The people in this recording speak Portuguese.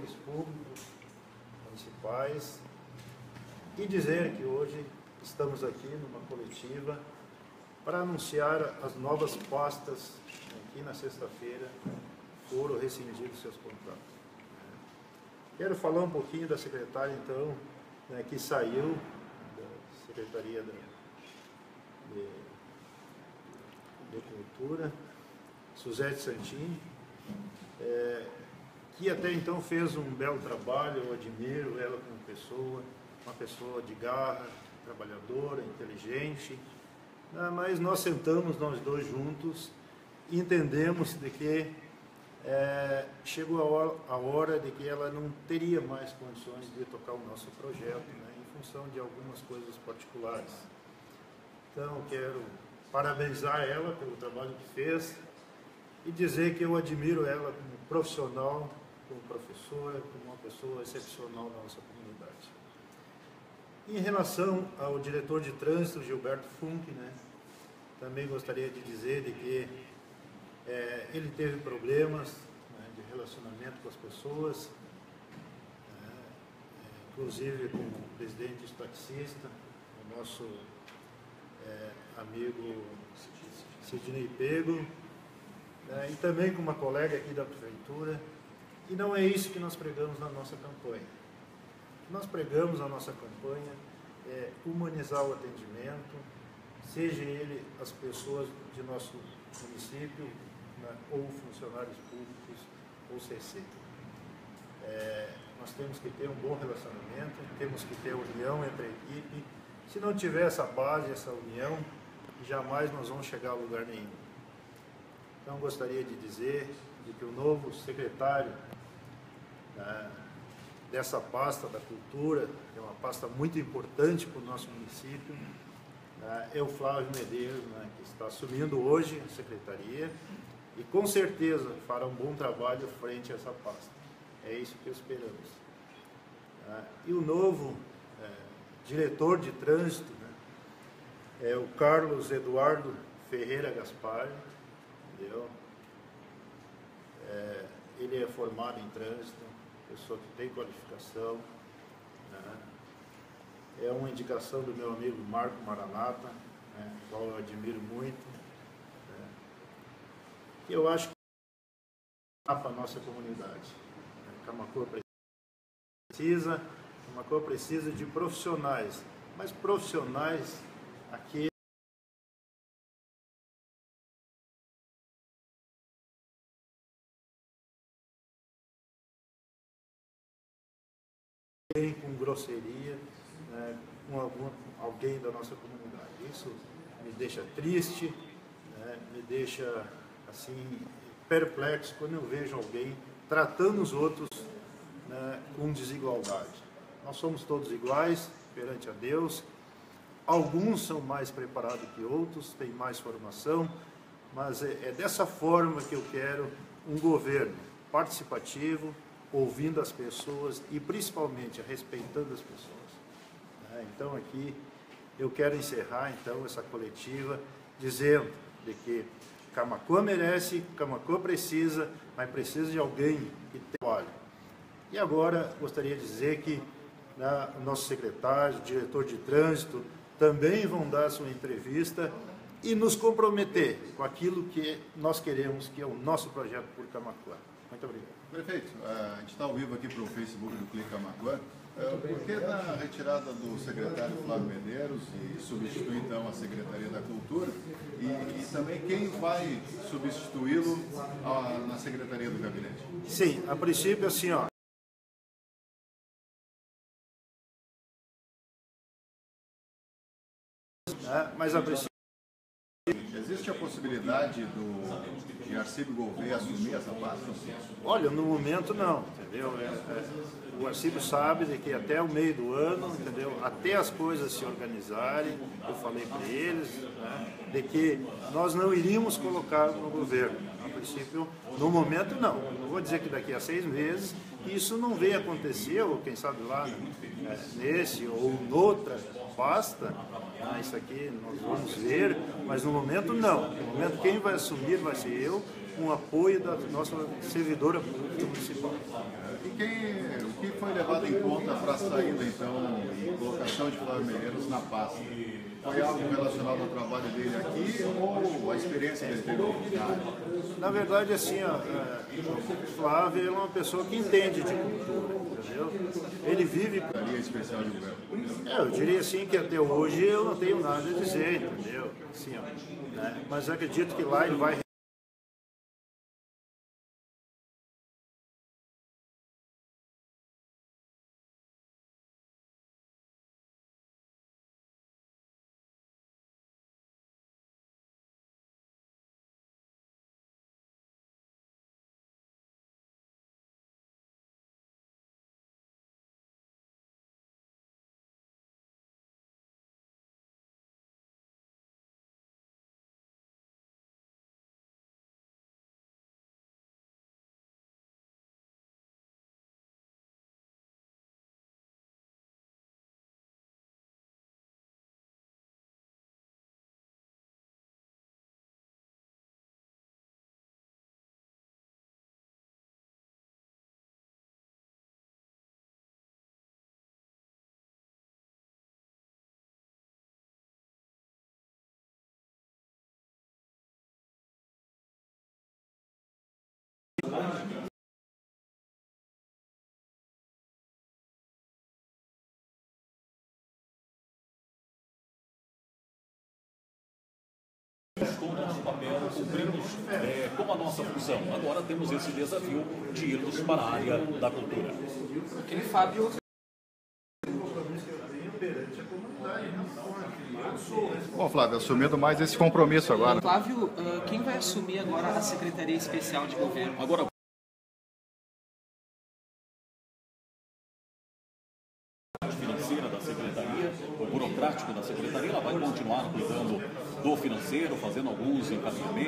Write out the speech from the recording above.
servidores públicos municipais e dizer que hoje estamos aqui numa coletiva para anunciar as novas pastas aqui na sexta-feira foram rescindidos seus contratos. Quero falar um pouquinho da secretária, então, né, que saiu da Secretaria de, de Cultura, Suzete Santini, é, que até então fez um belo trabalho, eu admiro ela como pessoa, uma pessoa de garra, trabalhadora, inteligente, né, mas nós sentamos nós dois juntos e entendemos de que é, chegou a hora, a hora, de que ela não teria mais condições de tocar o nosso projeto, né, em função de algumas coisas particulares. Então, quero parabenizar ela pelo trabalho que fez e dizer que eu admiro ela como profissional, como professora, como uma pessoa excepcional na nossa comunidade. Em relação ao diretor de trânsito, Gilberto Funk, né, também gostaria de dizer de que é, ele teve problemas né, de relacionamento com as pessoas, né, é, inclusive com o presidente estaticista, o nosso é, amigo Sidney Pego, né, e também com uma colega aqui da prefeitura. E não é isso que nós pregamos na nossa campanha. Nós pregamos na nossa campanha é humanizar o atendimento, seja ele as pessoas de nosso município, né, ou funcionários públicos, ou CC. É, nós temos que ter um bom relacionamento, temos que ter união entre a equipe. Se não tiver essa base, essa união, jamais nós vamos chegar a lugar nenhum. Então, gostaria de dizer de que o novo secretário né, dessa pasta da cultura, que é uma pasta muito importante para o nosso município, né, é o Flávio Medeiros, né, que está assumindo hoje a secretaria e com certeza fará um bom trabalho frente a essa pasta. É isso que esperamos. Né. E o novo é, diretor de trânsito né, é o Carlos Eduardo Ferreira Gaspar, entendeu? É, ele é formado em trânsito, pessoa que tem qualificação. Né? É uma indicação do meu amigo Marco Maranata, né? qual eu admiro muito. Né? Eu acho que é para a nossa comunidade. Né? Camacor precisa, Camacor precisa de profissionais, mas profissionais aqui com grosseria né, com algum, alguém da nossa comunidade. Isso me deixa triste, né, me deixa assim perplexo quando eu vejo alguém tratando os outros né, com desigualdade. Nós somos todos iguais perante a Deus. Alguns são mais preparados que outros, têm mais formação, mas é, é dessa forma que eu quero um governo participativo, ouvindo as pessoas e principalmente respeitando as pessoas. Né? Então aqui eu quero encerrar então essa coletiva dizendo de que Camacuã merece, Camacuã precisa, mas precisa de alguém que trabalhe. E agora gostaria de dizer que né, o nosso secretário, o diretor de trânsito, também vão dar sua entrevista e nos comprometer com aquilo que nós queremos, que é o nosso projeto por Camacuã. Muito obrigado. Prefeito, a gente está ao vivo aqui para o Facebook do Clica Macuã. É, por que da retirada do secretário Flávio Medeiros e substituir então a Secretaria da Cultura? E, e também quem vai substituí-lo na Secretaria do Gabinete? Sim, a princípio assim, ó. É, mas a princípio Existe a possibilidade do, de Gouveia assumir essa pasta? Olha, no momento não, entendeu? É, é, o Arcílio sabe de que até o meio do ano, entendeu? Até as coisas se organizarem, eu falei para eles, né, de que nós não iríamos colocar no governo. A princípio, no momento não. Não vou dizer que daqui a seis meses isso não venha acontecer, ou quem sabe lá né, nesse ou noutra pasta, ah, isso aqui nós vamos ver, mas no momento não. No momento quem vai assumir vai ser eu, com apoio da nossa servidora pública municipal. E quem levado em conta para a saída, então, e colocação de Flávio Medeiros na pasta? Foi algo relacionado ao trabalho dele aqui ou a experiência que ele teve na área? Na verdade, assim, ó, é, o Flávio é uma pessoa que entende de cultura, entendeu? Ele vive... Especial de. É, eu diria assim que até hoje eu não tenho nada a dizer, entendeu? Assim, ó, né? Mas acredito que lá ele vai o nosso papel, cumprimos é, com a nossa função. Agora temos esse desafio de irmos para a área da cultura. Aquele Fábio Bom, Flávio, assumindo mais esse compromisso agora. Flávio, ah, quem vai assumir agora a Secretaria Especial de Governo? Agora financeira da secretaria, o burocrático da secretaria, ela vai continuar cuidando do financeiro, fazendo alguns encaminhamentos.